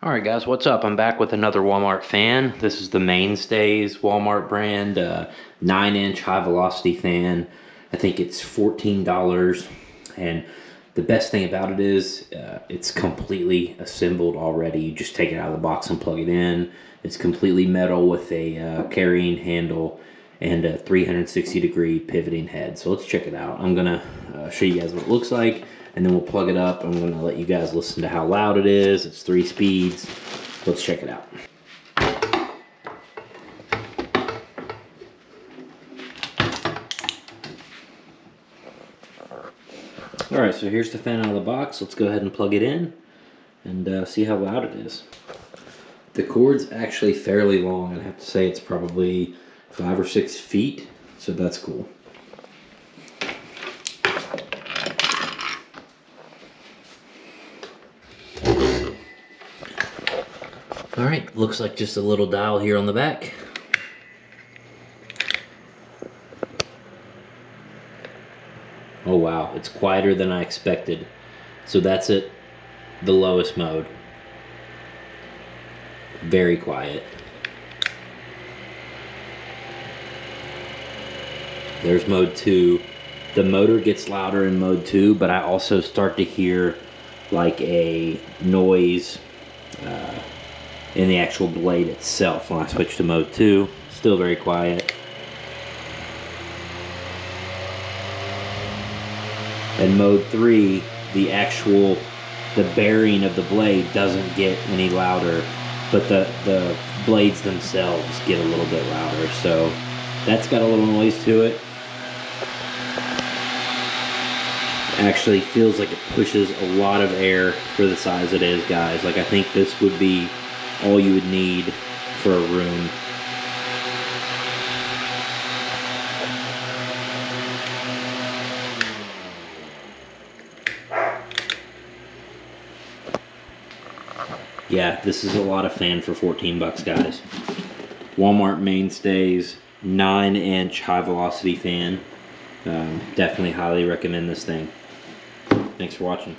Alright guys, what's up? I'm back with another Walmart fan. This is the Mainstays Walmart brand, uh, 9 inch high velocity fan. I think it's $14 and the best thing about it is uh, it's completely assembled already. You just take it out of the box and plug it in. It's completely metal with a uh, carrying handle and a 360 degree pivoting head. So let's check it out. I'm gonna uh, show you guys what it looks like and then we'll plug it up. I'm gonna let you guys listen to how loud it is. It's three speeds. Let's check it out. All right, so here's the fan out of the box. Let's go ahead and plug it in and uh, see how loud it is. The cord's actually fairly long. I have to say it's probably five or six feet, so that's cool. All right, looks like just a little dial here on the back. Oh wow, it's quieter than I expected. So that's it, the lowest mode. Very quiet. There's mode two. The motor gets louder in mode two, but I also start to hear like a noise uh, in the actual blade itself when I switch to mode 2. Still very quiet. And mode 3, the actual, the bearing of the blade doesn't get any louder, but the, the blades themselves get a little bit louder. So that's got a little noise to it. Actually feels like it pushes a lot of air for the size it is, guys. Like I think this would be all you would need for a room. Yeah, this is a lot of fan for 14 bucks, guys. Walmart Mainstays 9 inch high velocity fan. Um, definitely highly recommend this thing. Thanks for watching.